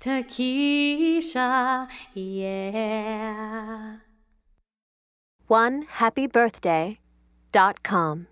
Keisha, yeah. One happy birthday dot com.